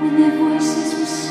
when their se were